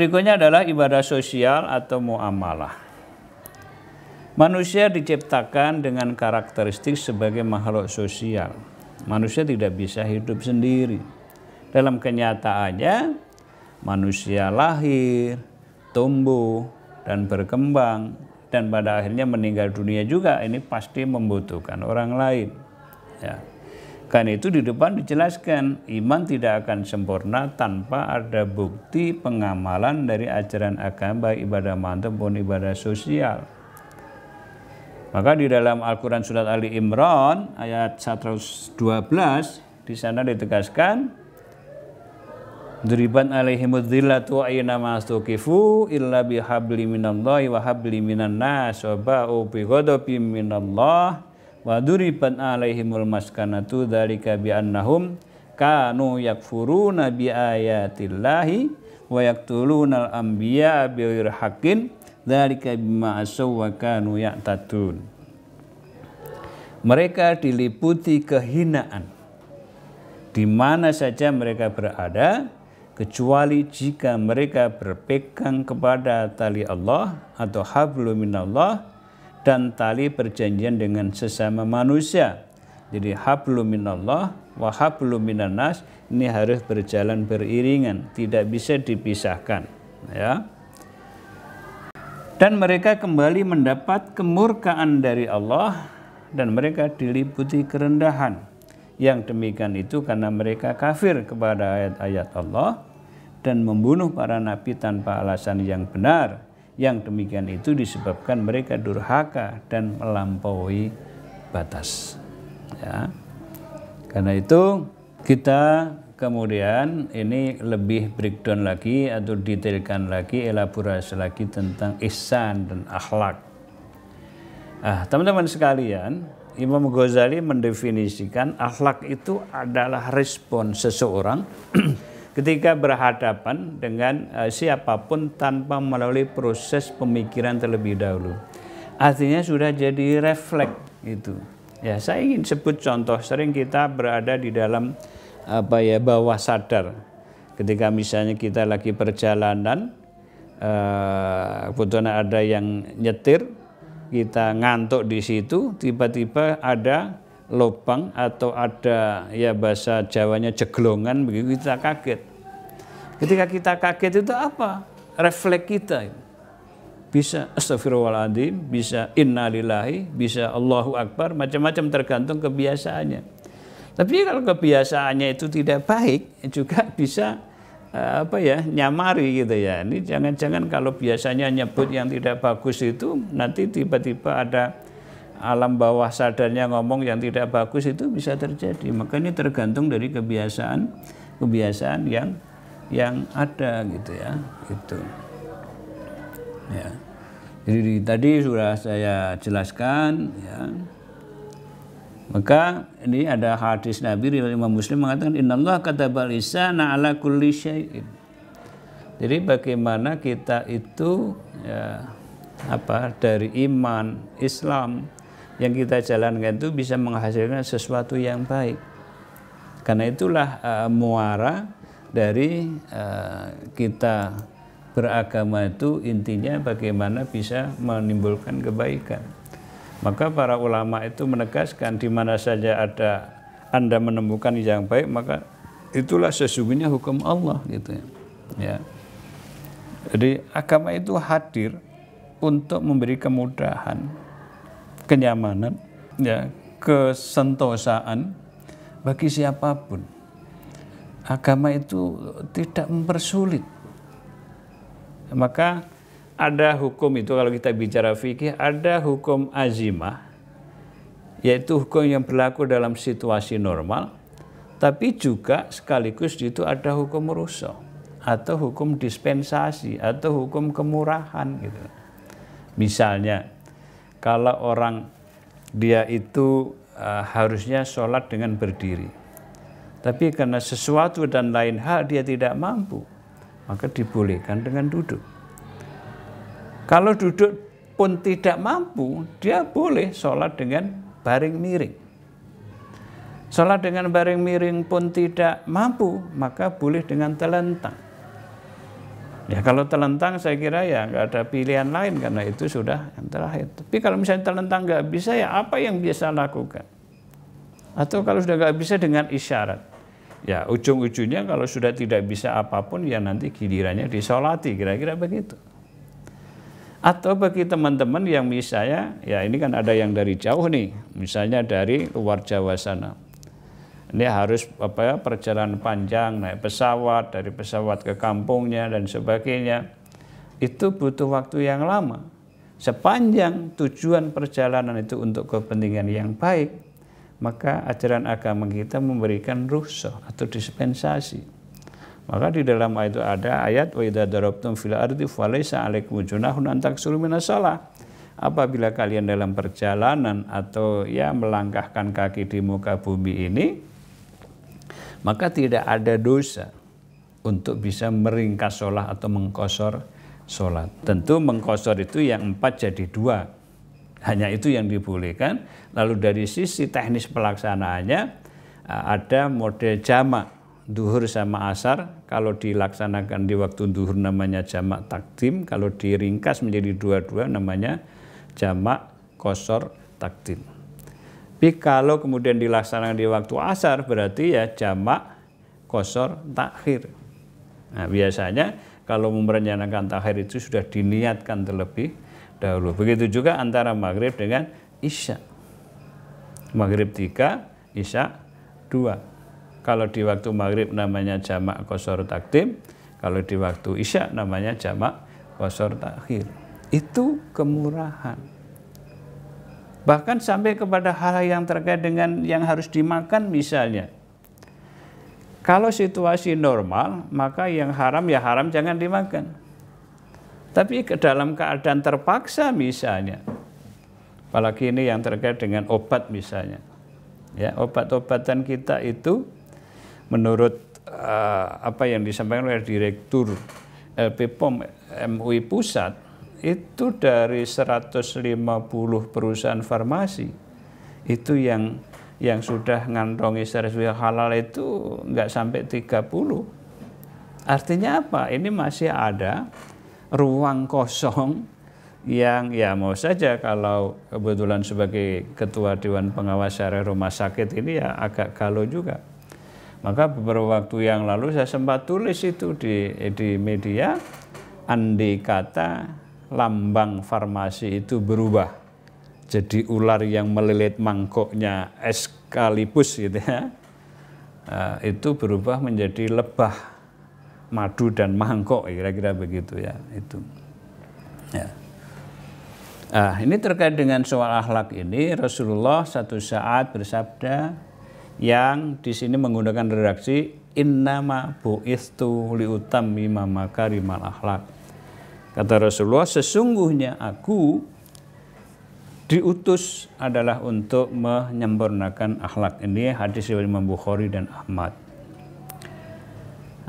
Berikutnya adalah ibadah sosial atau muamalah. Manusia diciptakan dengan karakteristik sebagai makhluk sosial. Manusia tidak bisa hidup sendiri. Dalam kenyataannya, manusia lahir, tumbuh, dan berkembang, dan pada akhirnya meninggal dunia juga. Ini pasti membutuhkan orang lain. Ya. Karena itu di depan dijelaskan iman tidak akan sempurna tanpa ada bukti pengamalan dari ajaran agama ibadah mantap maupun ibadah sosial. Maka di dalam Al-Quran Surat Ali Imran ayat 112 di sana ditegaskan Duriban alaihimud dhillatu aina mastukifu illa bihabli minallahi wa habli minan nas wa ba'u bi ghadabim minallah wa duriban alaihimul maskanatu dzalika bi annahum kanu yakfuruna bi ayatillahi wa yaqtuluna al-anbiya bi haqqin dzalika bima asaw wa kanu ya'tadun. Mereka diliputi kehinaan. Di mana saja mereka berada kecuali jika mereka berpegang kepada tali Allah atau hablum minallah dan tali perjanjian dengan sesama manusia. Jadi hablum minallah wa hablum minannas ini harus berjalan beriringan, tidak bisa dipisahkan, ya. Dan mereka kembali mendapat kemurkaan dari Allah dan mereka diliputi kerendahan. Yang demikian itu karena mereka kafir kepada ayat-ayat Allah dan membunuh para nabi tanpa alasan yang benar yang demikian itu disebabkan mereka durhaka dan melampaui batas. Ya. Karena itu kita kemudian ini lebih breakdown lagi atau detailkan lagi, elaborasi lagi tentang ihsan dan akhlak. Ah, teman-teman sekalian, Imam Ghazali mendefinisikan akhlak itu adalah respon seseorang ketika berhadapan dengan uh, siapa pun tanpa melalui proses pemikiran terlebih dahulu. Artinya sudah jadi refleks itu. Ya, saya ingin sebut contoh sering kita berada di dalam apa ya bawah sadar. Ketika misalnya kita lagi perjalanan uh, kebetulan ada yang nyetir, kita ngantuk di situ, tiba-tiba ada lubang atau ada ya bahasa Jawanya jeglongan begitu kita kaget. Ketika kita kaget itu apa? Refleks kita. Bisa astagfirullahaladzim, bisa innalillahi, bisa Allahu Akbar, macam-macam tergantung kebiasaannya. Tapi kalau kebiasaannya itu tidak baik, juga bisa eh, apa ya nyamari gitu ya. Ini jangan-jangan kalau biasanya nyebut yang tidak bagus itu nanti tiba-tiba ada alam bawah sadarnya ngomong yang tidak bagus itu bisa terjadi. Maka ini tergantung dari kebiasaan kebiasaan yang yang ada gitu ya. Gitu. Ya. Jadi tadi sudah saya jelaskan ya. Maka ini ada hadis Nabi riwayat Imam Muslim mengatakan innallah katabal isana ala kulli syai'in. Jadi bagaimana kita itu ya apa dari iman Islam yang kita jalankan itu bisa menghasilkan sesuatu yang baik. Karena itulah uh, muara dari uh, kita beragama itu intinya bagaimana bisa menimbulkan kebaikan. Maka para ulama itu menegaskan di mana saja ada Anda menemukan yang baik maka itulah sesungguhnya hukum Allah gitu ya. ya. Jadi agama itu hadir untuk memberi kemudahan kenyamanan, ya, kesentosaan bagi siapa pun. Agama itu tidak mempersulit. Maka ada hukum itu kalau kita bicara fikih, ada hukum azimah, yaitu hukum yang berlaku dalam situasi normal, tapi juga sekaligus itu ada hukum rusak atau hukum dispensasi atau hukum kemurahan gitu. Misalnya kalau orang dia itu uh, harusnya sholat dengan berdiri. Tapi karena sesuatu dan lain hal dia tidak mampu, maka dibolehkan dengan duduk. Kalau duduk pun tidak mampu, dia boleh sholat dengan baring miring. Sholat dengan baring miring pun tidak mampu, maka boleh dengan telentang. Ya kalau telentang saya kira ya nggak ada pilihan lain karena itu sudah yang terakhir. Tapi kalau misalnya telentang nggak bisa ya apa yang bisa lakukan? Atau kalau sudah nggak bisa dengan isyarat. Ya ujung-ujungnya kalau sudah tidak bisa apa pun ya nanti gilirannya disolati kira-kira begitu. Atau bagi teman-teman yang misalnya ya ini kan ada yang dari jauh nih, misalnya dari luar Jawa sana ini harus apa ya perjalanan panjang naik pesawat dari pesawat ke kampungnya dan sebagainya. Itu butuh waktu yang lama. Sepanjang tujuan perjalanan itu untuk kepentingan yang baik maka ajaran agama kita memberikan rukhsah atau dispensasi. Maka di dalam itu ada ayat wa idza darabtum fil ardi falaysa 'alaikum junahun an apabila kalian dalam perjalanan atau ya melangkahkan kaki di muka bumi ini maka tidak ada dosa untuk bisa meringkas sholat atau mengkosor sholat. Tentu mengkosor itu yang empat jadi dua. Hanya itu yang dibolehkan. Lalu dari sisi teknis pelaksanaannya ada model jamak duhur sama asar kalau dilaksanakan di waktu duhur namanya jamak takdim kalau diringkas menjadi dua-dua namanya jamak kosor takdim tapi kalau kemudian dilaksanakan di waktu asar berarti ya jamak kosor takhir. Nah, biasanya kalau merencanakan takhir itu sudah diniatkan terlebih dahulu. Begitu juga antara maghrib dengan isya. Maghrib tiga, isya dua. Kalau di waktu maghrib namanya jamak kosor takdim, kalau di waktu isya namanya jamak kosor takhir. Itu kemurahan. Bahkan sampai kepada hal yang terkait dengan yang harus dimakan misalnya. Kalau situasi normal, maka yang haram ya haram jangan dimakan. Tapi ke dalam keadaan terpaksa misalnya, apalagi ini yang terkait dengan obat misalnya. Ya, obat-obatan kita itu menurut uh, apa yang disampaikan oleh Direktur LP MUI Pusat, itu dari 150 perusahaan farmasi itu yang yang sudah ngantongi sertifikat halal itu nggak sampai 30. Artinya apa? Ini masih ada ruang kosong yang ya mau saja kalau kebetulan sebagai ketua dewan pengawas syariah rumah sakit ini ya agak galau juga. Maka beberapa waktu yang lalu saya sempat tulis itu di di media andai kata lambang farmasi itu berubah jadi ular yang melilit mangkoknya eskalipus gitu ya. Uh, itu berubah menjadi lebah madu dan mangkok kira-kira begitu ya itu. Ya. Ah ini terkait dengan soal akhlak ini Rasulullah satu saat bersabda yang di sini menggunakan redaksi innama bu'istu liutammima makarimal akhlak Kata Rasulullah, sesungguhnya aku diutus adalah untuk menyempurnakan akhlak ini hadis dari Imam Bukhari dan Ahmad.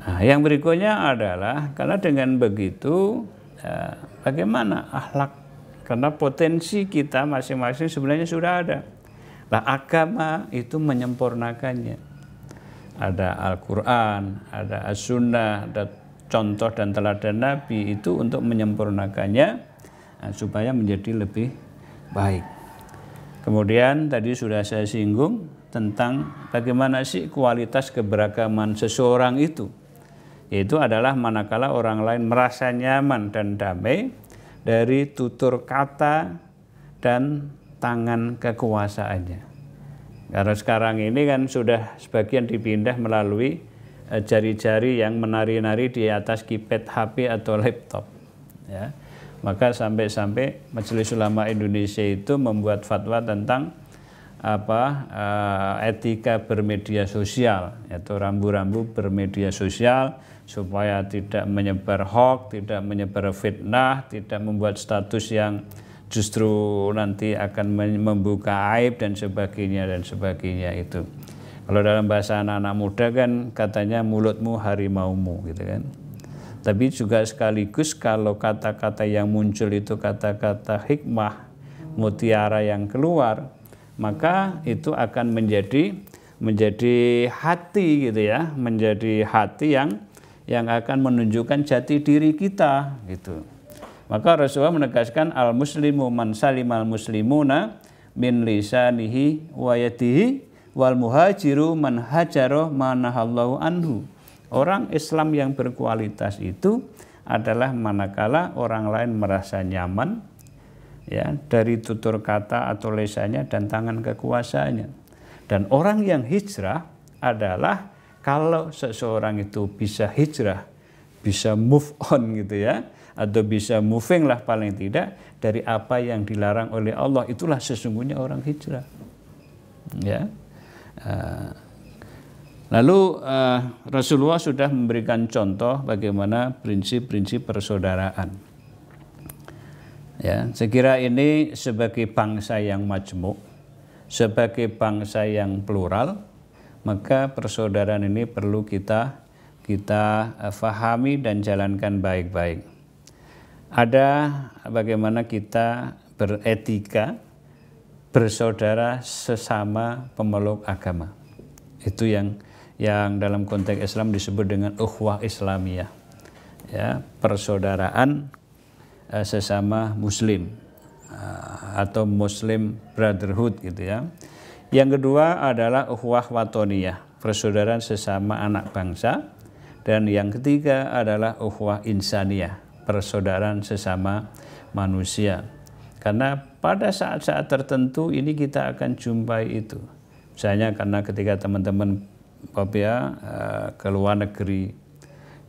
Nah, yang berikutnya adalah karena dengan begitu ya, bagaimana akhlak karena potensi kita masing-masing sebenarnya sudah ada. Lah agama itu menyempurnakannya. Ada Al-Qur'an, ada As-Sunnah, ada contoh dan teladan Nabi itu untuk menyempurnakannya nah, supaya menjadi lebih baik. Kemudian tadi sudah saya singgung tentang bagaimana sih kualitas keberagaman seseorang itu. Yaitu adalah manakala orang lain merasa nyaman dan damai dari tutur kata dan tangan kekuasaannya. Karena sekarang ini kan sudah sebagian dipindah melalui jari-jari yang menari-nari di atas keypad HP atau laptop. Ya. Maka sampai-sampai Majelis Ulama Indonesia itu membuat fatwa tentang apa uh, etika bermedia sosial, yaitu rambu-rambu bermedia sosial supaya tidak menyebar hoax, tidak menyebar fitnah, tidak membuat status yang justru nanti akan membuka aib dan sebagainya dan sebagainya itu. Kalau dalam bahasa anak-anak muda kan katanya mulutmu harimaumu gitu kan. Tapi juga sekaligus kalau kata-kata yang muncul itu kata-kata hikmah, mutiara yang keluar, maka itu akan menjadi menjadi hati gitu ya, menjadi hati yang yang akan menunjukkan jati diri kita gitu. Maka Rasulullah menegaskan al muslimu man salimal muslimuna min lisanihi wa yadihi wal muhajiru man hajaroh manahallahu anhu. Orang Islam yang berkualitas itu adalah manakala orang lain merasa nyaman ya dari tutur kata atau lesanya dan tangan kekuasaannya. Dan orang yang hijrah adalah kalau seseorang itu bisa hijrah, bisa move on gitu ya, atau bisa moving lah paling tidak dari apa yang dilarang oleh Allah itulah sesungguhnya orang hijrah ya lalu uh, Rasulullah sudah memberikan contoh bagaimana prinsip-prinsip persaudaraan. Ya saya kira ini sebagai bangsa yang majmuk sebagai bangsa yang plural maka persaudaraan ini perlu kita kita uh, fahami dan jalankan baik-baik. Ada bagaimana kita beretika bersaudara sesama pemeluk agama. Itu yang yang dalam konteks Islam disebut dengan ukhuwah Islamiyah. Ya, persaudaraan uh, sesama muslim uh, atau muslim brotherhood gitu ya. Yang kedua adalah ukhuwah watoniyah, persaudaraan sesama anak bangsa. Dan yang ketiga adalah ukhuwah insaniyah, persaudaraan sesama manusia. Karena pada saat-saat tertentu ini kita akan jumpai itu. Misalnya karena ketika teman-teman ya, ke luar negeri,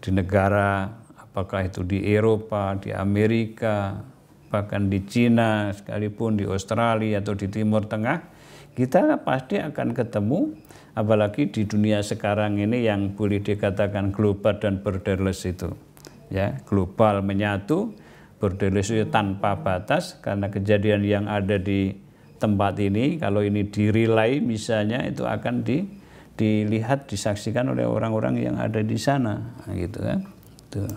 di negara, apakah itu di Eropa, di Amerika, bahkan di Cina, sekalipun di Australia atau di Timur Tengah, kita pasti akan ketemu, apalagi di dunia sekarang ini yang boleh dikatakan global dan borderless itu ya global menyatu berdelegasi tanpa batas karena kejadian yang ada di tempat ini kalau ini dirilai misalnya itu akan di, dilihat disaksikan oleh orang-orang yang ada di sana. Nah, gitu kan? Tuh.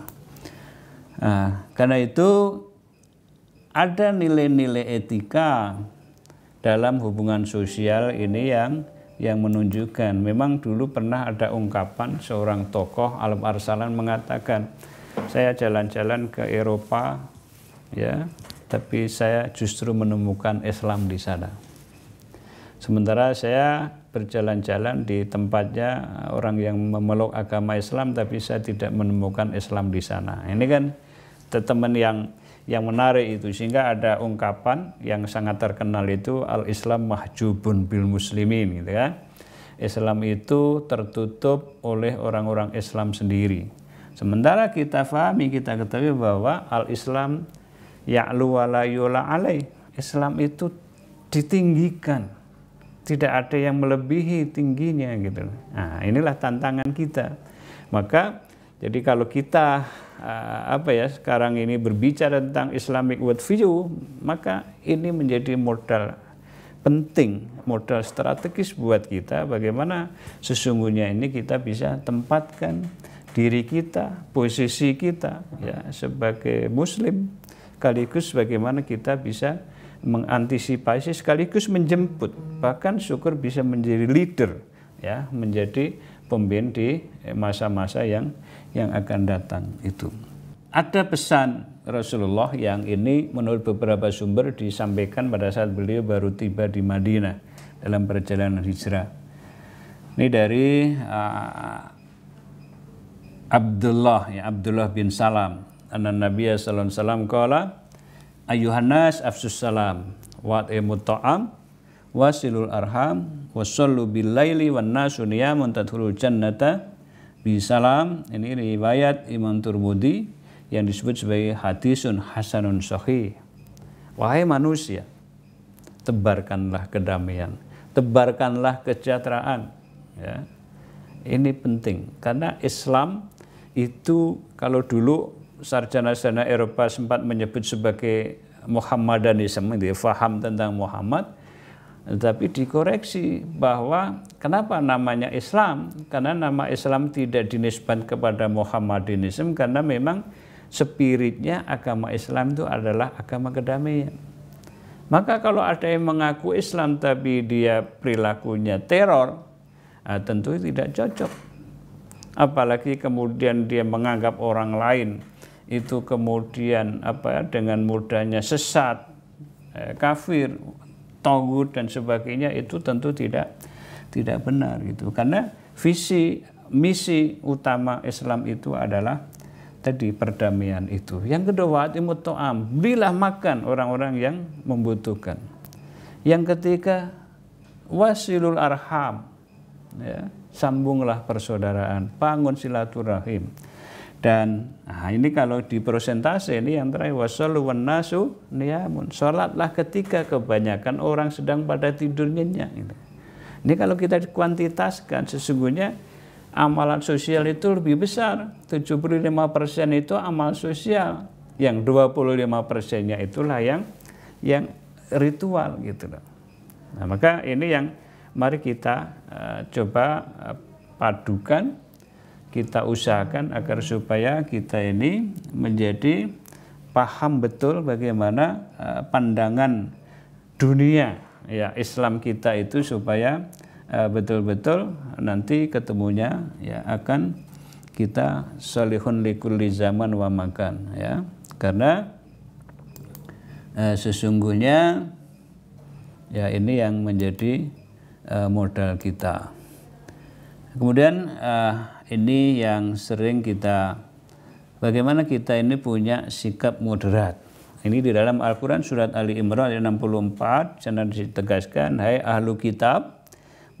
Nah, karena itu ada nilai-nilai etika dalam hubungan sosial ini yang yang menunjukkan. Memang dulu pernah ada ungkapan seorang tokoh Alam Arsalan mengatakan saya jalan-jalan ke Eropa ya tapi saya justru menemukan Islam di sana. Sementara saya berjalan-jalan di tempatnya orang yang memeluk agama Islam tapi saya tidak menemukan Islam di sana. Ini kan teman yang yang menarik itu sehingga ada ungkapan yang sangat terkenal itu al Islam mahjubun bil muslimin gitu kan Islam itu tertutup oleh orang-orang Islam sendiri. Sementara kita fahami, kita ketahui bahwa al-Islam ya'lu wa la alai. Islam itu ditinggikan. Tidak ada yang melebihi tingginya gitu. Nah, inilah tantangan kita. Maka jadi kalau kita uh, apa ya sekarang ini berbicara tentang Islamic worldview, maka ini menjadi modal penting, modal strategis buat kita bagaimana sesungguhnya ini kita bisa tempatkan diri kita, posisi kita ya sebagai muslim sekaligus bagaimana kita bisa mengantisipasi sekaligus menjemput bahkan syukur bisa menjadi leader ya menjadi pemimpin di masa-masa yang yang akan datang itu. Ada pesan Rasulullah yang ini menurut beberapa sumber disampaikan pada saat beliau baru tiba di Madinah dalam perjalanan hijrah. Ini dari uh, Abdullah ya Abdullah bin Salam anna Nabi sallallahu alaihi wasallam qala ayuhan nas afsus salam wa at'imut ta'am wasilul arham wasallu bil laili wan nasu niyamun tadkhulul jannata. Bi salam ini riwayat Imam Turmudi yang disebut sebagai hadisun hasanun sahih. Wahai manusia tebarkanlah kedamaian tebarkanlah kesejahteraan ya. Ini penting karena Islam itu kalau dulu sarjana-sarjana Eropa sempat menyebut sebagai Muhammadanisme, dia faham tentang Muhammad, tetapi dikoreksi bahwa kenapa namanya Islam? Karena nama Islam tidak dinisbat kepada Muhammadanisme karena memang spiritnya agama Islam itu adalah agama kedamaian. Maka kalau ada yang mengaku Islam tapi dia perilakunya teror, nah tentu tidak cocok. apalagi kemudian dia menganggap orang lain itu kemudian apa dengan mudahnya sesat, eh, kafir, togut dan sebagainya itu tentu tidak tidak benar gitu. Karena visi misi utama Islam itu adalah tadi perdamaian itu. Yang kedua, imut to'am, berilah makan orang-orang yang membutuhkan. Yang ketiga, wasilul arham, ya, sambunglah persaudaraan, bangun silaturahim. Dan nah ini kalau di persentase ini yang terakhir wasallu wan nasu niyamun. Salatlah ketika kebanyakan orang sedang pada tidur nyenyak. Ini kalau kita kuantitaskan sesungguhnya amalan sosial itu lebih besar. 75% itu amal sosial. Yang 25 persennya itulah yang yang ritual gitu loh. Nah, maka ini yang mari kita uh, coba uh, padukan, kita usahakan agar supaya kita ini menjadi paham betul bagaimana uh, pandangan dunia ya Islam kita itu supaya Eh, betul-betul nanti ketemunya ya akan kita solihun likulli zaman wa makan ya. Karena uh, sesungguhnya ya ini yang menjadi modal kita. Kemudian ini yang sering kita bagaimana kita ini punya sikap moderat ini di dalam Al-Quran surat Ali Imran ayat 64 sana ditegaskan hai ahlu kitab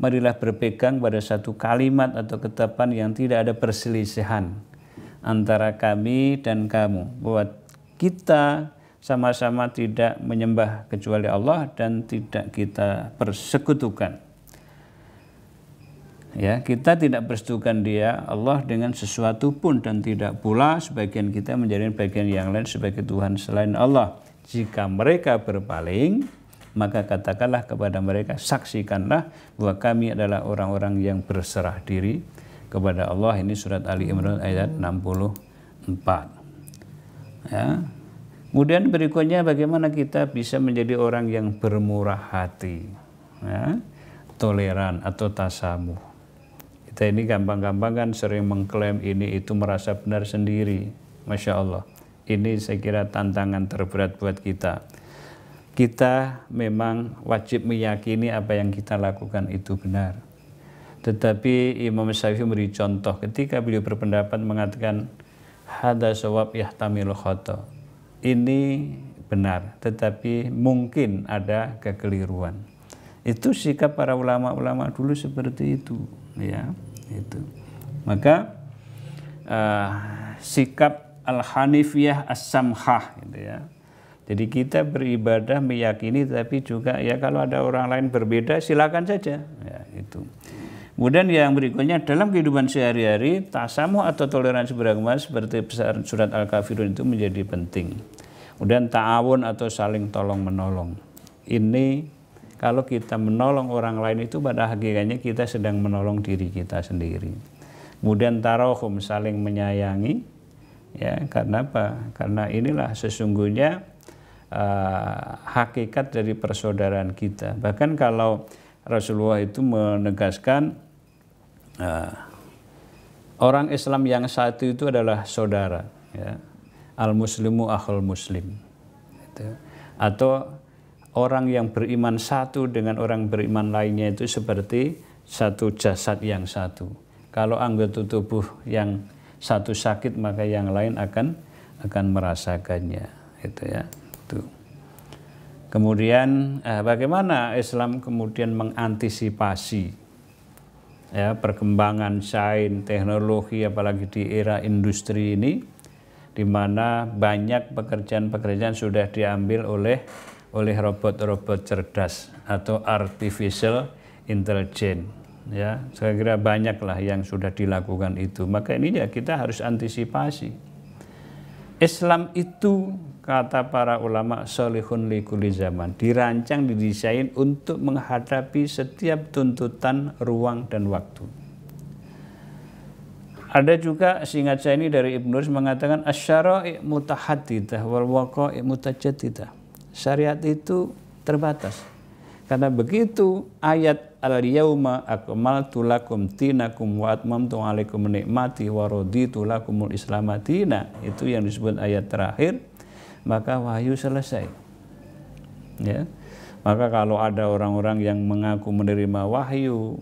marilah berpegang pada satu kalimat atau ketetapan yang tidak ada perselisihan antara kami dan kamu bahwa kita sama-sama tidak menyembah kecuali Allah dan tidak kita persekutukan. Ya, kita tidak persekutukan dia Allah dengan sesuatu pun dan tidak pula sebagian kita menjadi bagian yang lain sebagai Tuhan selain Allah. Jika mereka berpaling, maka katakanlah kepada mereka, saksikanlah bahwa kami adalah orang-orang yang berserah diri kepada Allah. Ini surat Ali Imran ayat 64. Ya. Kemudian berikutnya bagaimana kita bisa menjadi orang yang bermurah hati, ya, toleran atau tasamu. Kita ini gampang-gampang kan sering mengklaim ini itu merasa benar sendiri. Masya Allah. Ini saya kira tantangan terberat buat kita kita memang wajib meyakini apa yang kita lakukan itu benar. Tetapi Imam Syafi'i memberi contoh ketika beliau berpendapat mengatakan hada sawab yahtamilu khoto. Ini benar, tetapi mungkin ada kekeliruan. Itu sikap para ulama-ulama dulu seperti itu, ya. Itu. Maka uh, sikap al-hanifiyah as-samhah gitu ya jadi kita beribadah meyakini tapi juga ya kalau ada orang lain berbeda silakan saja. Ya, itu. Kemudian yang berikutnya dalam kehidupan sehari-hari tasamu atau toleransi beragama seperti surat Al-Kafirun itu menjadi penting. Kemudian ta'awun atau saling tolong menolong. Ini kalau kita menolong orang lain itu pada hakikatnya kita sedang menolong diri kita sendiri. Kemudian tarohum saling menyayangi ya karena apa? Karena inilah sesungguhnya uh, hakikat dari persaudaraan kita. Bahkan kalau Rasulullah itu menegaskan uh, orang Islam yang satu itu adalah saudara, ya. al muslimu akhul muslim, gitu. atau orang yang beriman satu dengan orang beriman lainnya itu seperti satu jasad yang satu. Kalau anggota tubuh yang satu sakit maka yang lain akan akan merasakannya, itu ya. Itu. Kemudian eh, bagaimana Islam kemudian mengantisipasi ya perkembangan sains, teknologi apalagi di era industri ini di mana banyak pekerjaan-pekerjaan sudah diambil oleh oleh robot-robot cerdas atau artificial intelligence ya. Saya kira banyaklah yang sudah dilakukan itu. Maka ini ya kita harus antisipasi. Islam itu kata para ulama solihun likuli zaman. Dirancang didesain untuk menghadapi setiap tuntutan ruang dan waktu. Ada juga singkat saya ini dari Ibnu mengatakan asyara'i mutahaddidah wal waqa'i mutajaddidah syariat itu terbatas Karena begitu ayat al-yauma akmaltu lakum dinakum wa atmamtu alaikum nikmati wa raditu lakumul islam itu yang disebut ayat terakhir maka wahyu selesai. Ya. Maka kalau ada orang-orang yang mengaku menerima wahyu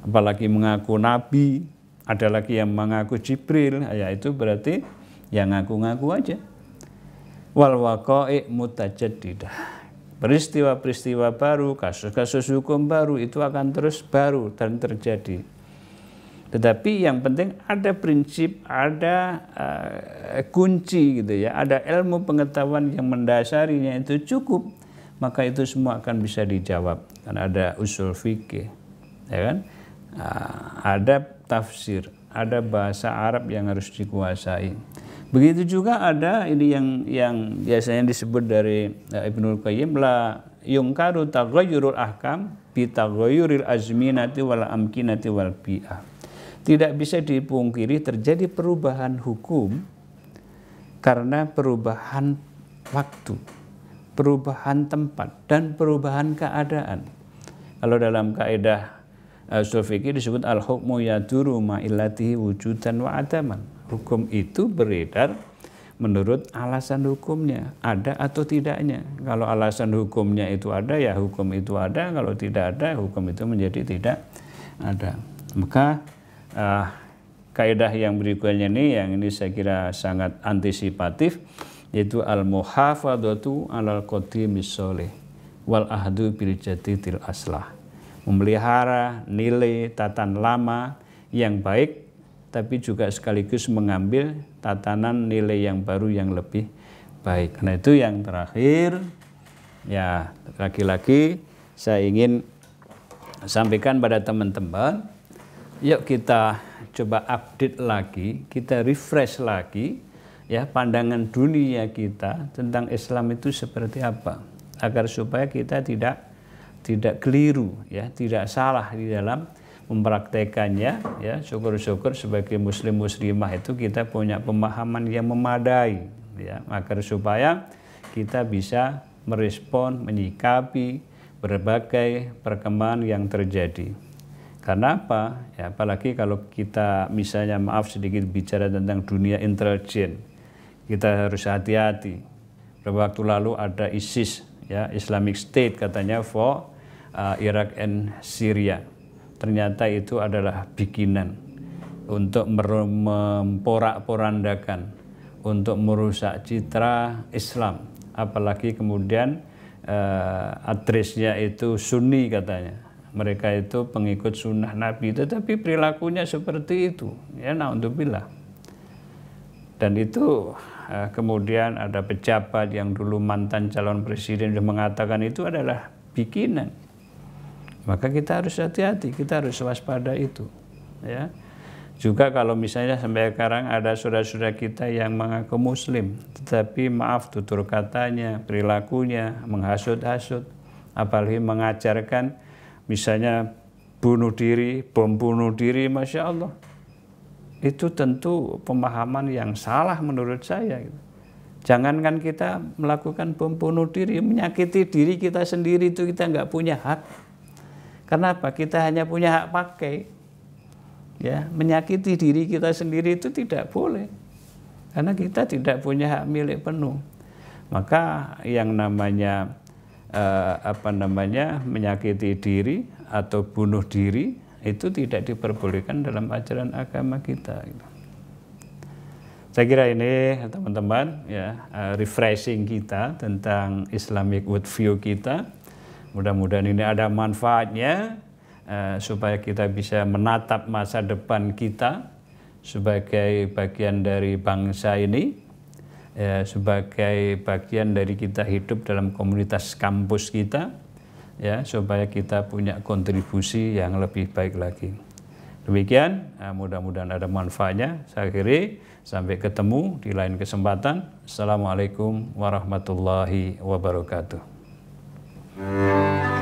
apalagi mengaku nabi, ada lagi yang mengaku Jibril, ya itu berarti yang ngaku-ngaku aja. Wal waqa'i mutajaddidah peristiwa-peristiwa baru, kasus-kasus hukum baru itu akan terus baru dan terjadi. Tetapi yang penting ada prinsip, ada uh, kunci gitu ya, ada ilmu pengetahuan yang mendasarinya itu cukup, maka itu semua akan bisa dijawab. Dan ada usul fikih, ya kan? Uh, ada tafsir, ada bahasa Arab yang harus dikuasai. Begitu juga ada ini yang yang biasanya disebut dari uh, Ibnu Qayyim la yungkaru taghayyurul ahkam bi taghayyuril azminati wal amkinati wal bi'ah. Tidak bisa dipungkiri terjadi perubahan hukum karena perubahan waktu, perubahan tempat dan perubahan keadaan. Kalau dalam kaidah uh, disebut al-hukmu yaduru ma'illatihi wujudan wa adaman hukum itu beredar menurut alasan hukumnya ada atau tidaknya. Kalau alasan hukumnya itu ada ya hukum itu ada, kalau tidak ada hukum itu menjadi tidak ada. Maka uh, kaidah yang berikutnya ini yang ini saya kira sangat antisipatif yaitu al muhafadzatu alal qadimis soleh wal ahdu bil jadidil aslah. Memelihara nilai tatan lama yang baik tapi juga sekaligus mengambil tatanan nilai yang baru yang lebih baik. Nah itu yang terakhir, ya lagi-lagi saya ingin sampaikan pada teman-teman, yuk kita coba update lagi, kita refresh lagi, ya pandangan dunia kita tentang Islam itu seperti apa, agar supaya kita tidak tidak keliru, ya tidak salah di dalam mempraktekannya ya. Syukur-syukur sebagai muslim muslimah itu kita punya pemahaman yang memadai ya. Agar supaya kita bisa merespon menyikapi berbagai perkembangan yang terjadi. Karena apa? Ya apalagi kalau kita misalnya maaf sedikit bicara tentang dunia intelijen kita harus hati-hati. Beberapa waktu lalu ada ISIS ya Islamic State katanya for uh, Iraq and Syria ternyata itu adalah bikinan untuk memporak-porandakan, untuk merusak citra Islam. Apalagi kemudian uh, adresnya itu Sunni katanya. Mereka itu pengikut sunnah Nabi, tetapi perilakunya seperti itu. Ya, nah untuk bilang. Dan itu uh, kemudian ada pejabat yang dulu mantan calon presiden yang mengatakan itu adalah bikinan maka kita harus hati-hati, kita harus waspada itu. Ya. Juga kalau misalnya sampai sekarang ada saudara-saudara kita yang mengaku muslim, tetapi maaf tutur katanya, perilakunya, menghasut-hasut, apalagi mengajarkan misalnya bunuh diri, bom bunuh diri, Masya Allah. Itu tentu pemahaman yang salah menurut saya. Gitu. Jangankan kita melakukan bom bunuh diri, menyakiti diri kita sendiri itu kita nggak punya hak. Kenapa? Kita hanya punya hak pakai. Ya, menyakiti diri kita sendiri itu tidak boleh. Karena kita tidak punya hak milik penuh. Maka yang namanya eh, apa namanya menyakiti diri atau bunuh diri itu tidak diperbolehkan dalam ajaran agama kita. Saya kira ini teman-teman ya eh, refreshing kita tentang Islamic worldview kita Mudah-mudahan ini ada manfaatnya uh, supaya kita bisa menatap masa depan kita sebagai bagian dari bangsa ini, ya, sebagai bagian dari kita hidup dalam komunitas kampus kita, ya supaya kita punya kontribusi yang lebih baik lagi. Demikian, uh, mudah-mudahan ada manfaatnya. Saya akhiri, sampai ketemu di lain kesempatan. Assalamualaikum warahmatullahi wabarakatuh. Música